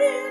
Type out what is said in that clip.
real.